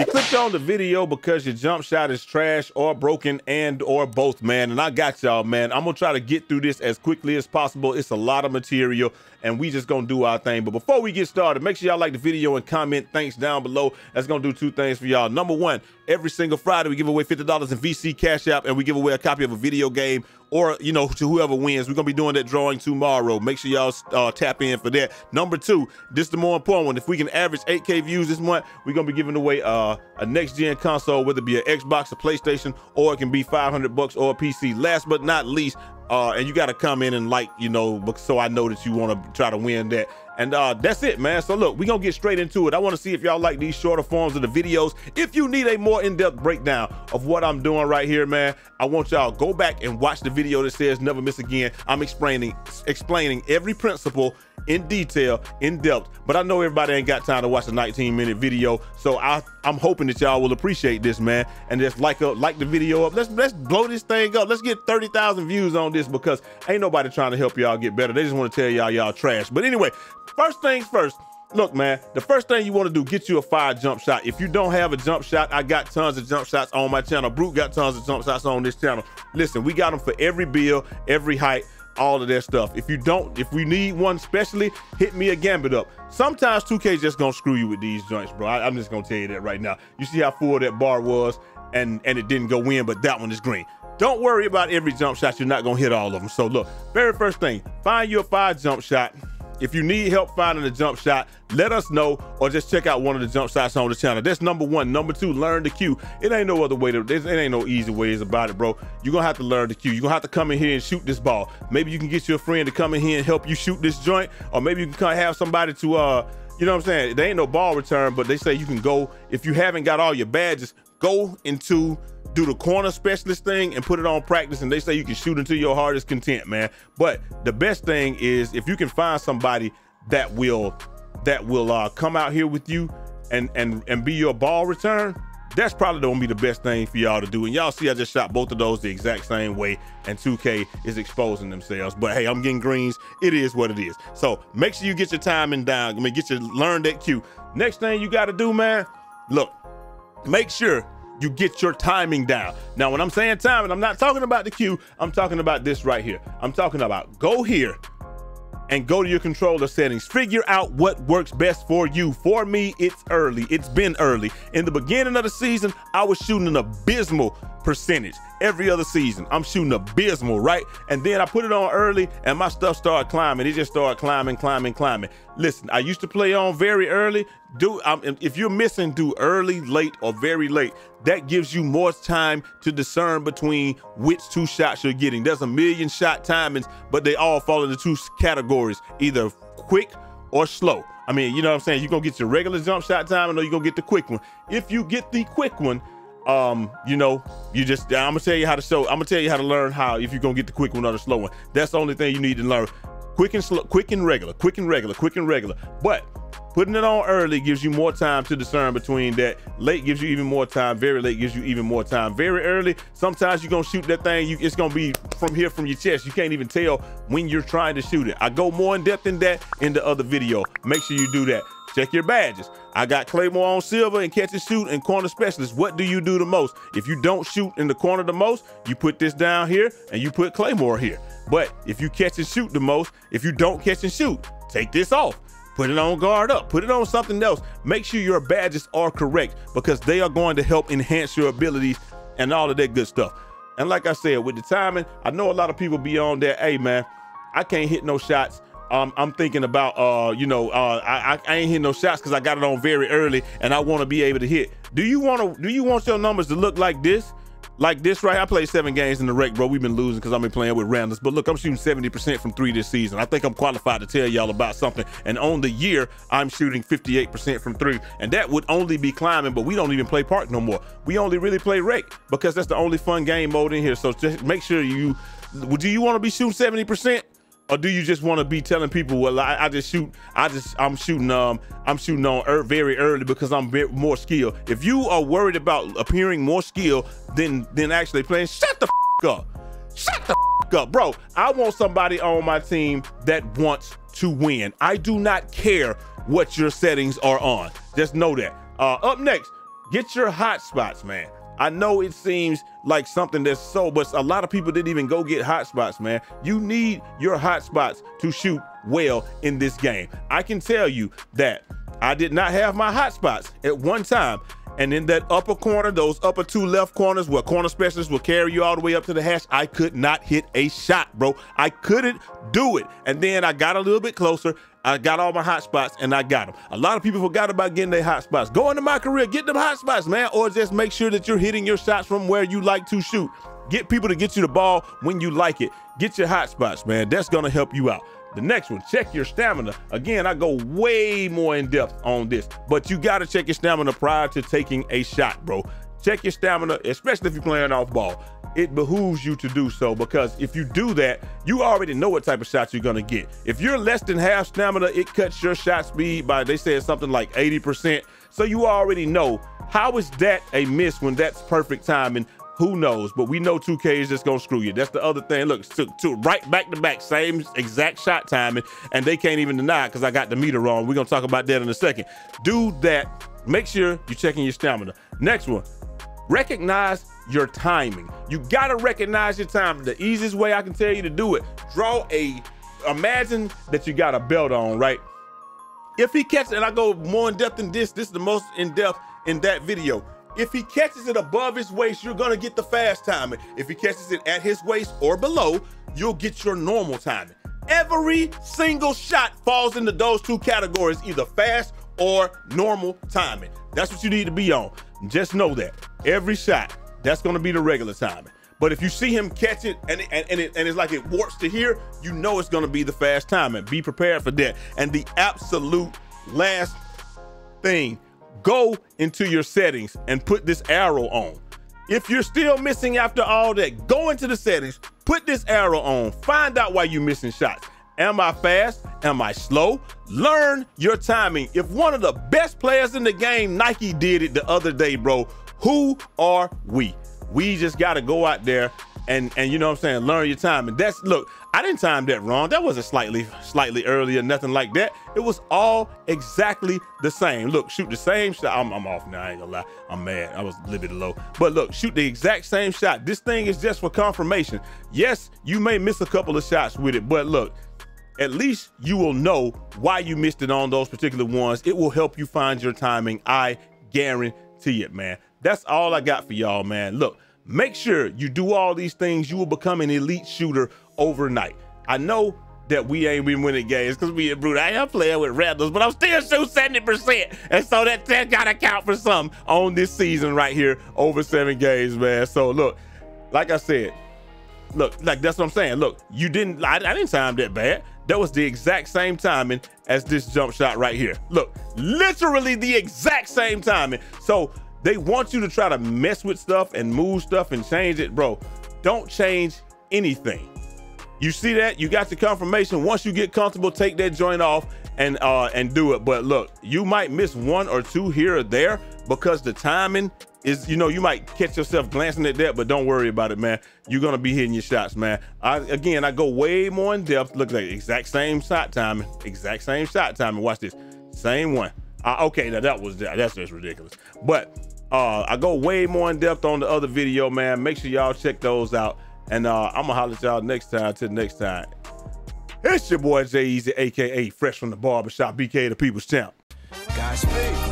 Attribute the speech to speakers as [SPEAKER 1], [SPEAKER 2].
[SPEAKER 1] You clicked on the video because your jump shot is trash or broken and or both, man. And I got y'all, man. I'm gonna try to get through this as quickly as possible. It's a lot of material and we just gonna do our thing. But before we get started, make sure y'all like the video and comment thanks down below. That's gonna do two things for y'all. Number one, every single Friday we give away $50 in VC Cash App and we give away a copy of a video game or you know to whoever wins. We're gonna be doing that drawing tomorrow. Make sure y'all uh, tap in for that. Number two this is the more important one. If we can average 8k views this month we're gonna be giving away uh, a next gen console whether it be an xbox a playstation or it can be 500 bucks or a pc last but not least uh, and you got to come in and like, you know, so I know that you want to try to win that. And uh, that's it, man. So look, we're going to get straight into it. I want to see if y'all like these shorter forms of the videos. If you need a more in-depth breakdown of what I'm doing right here, man, I want y'all go back and watch the video that says never miss again. I'm explaining explaining every principle in detail, in depth. But I know everybody ain't got time to watch a 19 minute video. So I, I'm hoping that y'all will appreciate this, man. And just like up, like the video up. Let's let's blow this thing up. Let's get 30,000 views on this because ain't nobody trying to help y'all get better. They just want to tell y'all y'all trash. But anyway, first things first. Look, man, the first thing you want to do, get you a fire jump shot. If you don't have a jump shot, I got tons of jump shots on my channel. Brute got tons of jump shots on this channel. Listen, we got them for every build, every height all of that stuff. If you don't, if we need one specially, hit me a gambit up. Sometimes 2K just gonna screw you with these joints, bro. I, am just gonna tell you that right now. You see how full that bar was and, and it didn't go in, but that one is green. Don't worry about every jump shot. You're not gonna hit all of them. So look, very first thing, find your five jump shot if you need help finding a jump shot, let us know or just check out one of the jump shots on the channel. That's number one. Number two, learn the cue. It ain't no other way to, it ain't no easy ways about it, bro. You're gonna have to learn the cue. You're gonna have to come in here and shoot this ball. Maybe you can get your friend to come in here and help you shoot this joint, or maybe you can come have somebody to, uh, you know what I'm saying? There ain't no ball return, but they say you can go, if you haven't got all your badges, go into do the corner specialist thing and put it on practice and they say you can shoot until your heart is content man but the best thing is if you can find somebody that will that will uh, come out here with you and and and be your ball return that's probably gonna be the best thing for y'all to do. And y'all see I just shot both of those the exact same way and 2K is exposing themselves. But hey, I'm getting greens. It is what it is. So make sure you get your timing down. I mean, get your learn that cue. Next thing you gotta do, man, look, make sure you get your timing down. Now, when I'm saying timing, I'm not talking about the cue. I'm talking about this right here. I'm talking about go here and go to your controller settings. Figure out what works best for you. For me, it's early. It's been early. In the beginning of the season, I was shooting an abysmal percentage every other season. I'm shooting abysmal, right? And then I put it on early and my stuff started climbing. It just started climbing, climbing, climbing. Listen, I used to play on very early. Do um, if you're missing, do early, late, or very late. That gives you more time to discern between which two shots you're getting. There's a million shot timings, but they all fall into two categories, either quick or slow. I mean, you know what I'm saying? You're gonna get your regular jump shot timing or you're gonna get the quick one. If you get the quick one, um, you know, you just I'm gonna tell you how to show. I'm gonna tell you how to learn how if you're gonna get the quick one or the slow one. That's the only thing you need to learn. Quick and slow, quick and regular, quick and regular, quick and regular. But putting it on early gives you more time to discern between that. Late gives you even more time. Very late gives you even more time. Very early, sometimes you're gonna shoot that thing. You, it's gonna be from here from your chest. You can't even tell when you're trying to shoot it. I go more in depth in that in the other video. Make sure you do that. Check your badges. I got Claymore on silver and catch and shoot and corner specialist. What do you do the most? If you don't shoot in the corner the most, you put this down here and you put Claymore here. But if you catch and shoot the most, if you don't catch and shoot, take this off. Put it on guard up. Put it on something else. Make sure your badges are correct because they are going to help enhance your abilities and all of that good stuff. And like I said, with the timing, I know a lot of people be on there. Hey, man, I can't hit no shots I'm thinking about, uh, you know, uh, I, I ain't hitting no shots because I got it on very early and I want to be able to hit. Do you want to? Do you want your numbers to look like this? Like this, right? I played seven games in the rec, bro. We've been losing because I've been playing with randoms. But look, I'm shooting 70% from three this season. I think I'm qualified to tell y'all about something. And on the year, I'm shooting 58% from three. And that would only be climbing, but we don't even play park no more. We only really play rec because that's the only fun game mode in here. So just make sure you, do you want to be shooting 70%? Or do you just want to be telling people well I, I, just shoot i just i'm shooting um i'm shooting on er, very early because i'm more skilled. If you are worried about appearing more skilled than than actually playing shut the up. Shut the up bro. I want somebody on my team that wants to win. I do not care what your settings are on. Just know that. Uh up next Get your hot spots, man. I know it seems like something that's so, but a lot of people didn't even go get hotspots, man. You need your hotspots to shoot well in this game. I can tell you that I did not have my hotspots at one time. And in that upper corner, those upper two left corners where corner specialists will carry you all the way up to the hash, I could not hit a shot, bro. I couldn't do it. And then I got a little bit closer. I got all my hot spots and I got them. A lot of people forgot about getting their hot spots. Go into my career, get them hot spots, man, or just make sure that you're hitting your shots from where you like to shoot. Get people to get you the ball when you like it. Get your hot spots, man. That's gonna help you out. The next one, check your stamina. Again, I go way more in depth on this, but you got to check your stamina prior to taking a shot, bro. Check your stamina, especially if you're playing off ball. It behooves you to do so because if you do that, you already know what type of shots you're gonna get. If you're less than half stamina, it cuts your shot speed by, they said something like 80%. So you already know. How is that a miss when that's perfect timing? Who knows? But we know 2K is just gonna screw you. That's the other thing. Look, to, to right back to back, same exact shot timing, and they can't even deny because I got the meter wrong. We're gonna talk about that in a second. Do that. Make sure you're checking your stamina. Next one, recognize your timing. You gotta recognize your timing. The easiest way I can tell you to do it, draw a, imagine that you got a belt on, right? If he catches, and I go more in depth than this, this is the most in depth in that video. If he catches it above his waist, you're gonna get the fast timing. If he catches it at his waist or below, you'll get your normal timing. Every single shot falls into those two categories, either fast or normal timing. That's what you need to be on. Just know that. Every shot, that's gonna be the regular timing. But if you see him catch it and, and, and, it, and it's like it warps to here, you know it's gonna be the fast timing. Be prepared for that. And the absolute last thing go into your settings and put this arrow on. If you're still missing after all that, go into the settings, put this arrow on, find out why you're missing shots. Am I fast? Am I slow? Learn your timing. If one of the best players in the game, Nike did it the other day, bro, who are we? We just got to go out there and and you know what I'm saying, learn your time. And that's look, I didn't time that wrong. That wasn't slightly slightly earlier, nothing like that. It was all exactly the same. Look, shoot the same shot. I'm, I'm off now. I ain't gonna lie. I'm mad. I was a little bit low. But look, shoot the exact same shot. This thing is just for confirmation. Yes, you may miss a couple of shots with it, but look, at least you will know why you missed it on those particular ones. It will help you find your timing. I guarantee it, man. That's all I got for y'all, man. Look, Make sure you do all these things. You will become an elite shooter overnight. I know that we ain't been winning games because we brute. I am playing with Raptors, but I'm still shooting 70%. And so that, that gotta count for something on this season right here over seven games, man. So look, like I said, look, like that's what I'm saying. Look, you didn't, I, I didn't time that bad. That was the exact same timing as this jump shot right here. Look, literally the exact same timing. So they want you to try to mess with stuff and move stuff and change it, bro. Don't change anything. You see that? You got the confirmation. Once you get comfortable, take that joint off and uh and do it. But look, you might miss one or two here or there because the timing is, you know, you might catch yourself glancing at that, but don't worry about it, man. You're gonna be hitting your shots, man. I again, I go way more in depth. Look at like exact same shot timing, exact same shot timing. Watch this, same one. Uh, okay, now that was that's just ridiculous. But uh, I go way more in depth on the other video, man. Make sure y'all check those out. And uh, I'm gonna holler at y'all next time. Till next time. It's your boy Jai Eazy, aka Fresh from the Barbershop, BK the People's Champ. Godspeed.